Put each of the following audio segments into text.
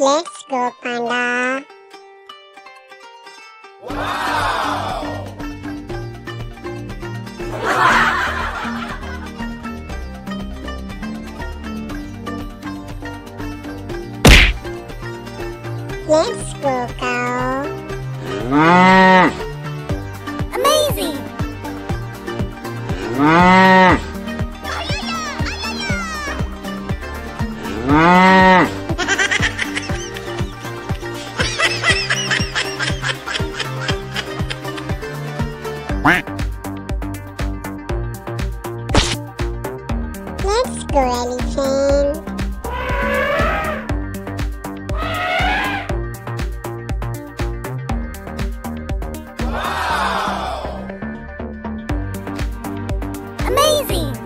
Let's go, Panda. Wow! Let's go, cow. Amazing! Let's go, elephant. Amazing!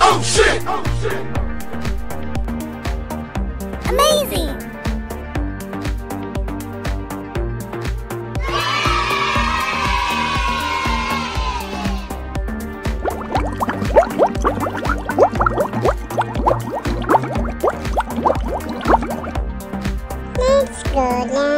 Oh shit! Oh shit! Easy! Let's go now.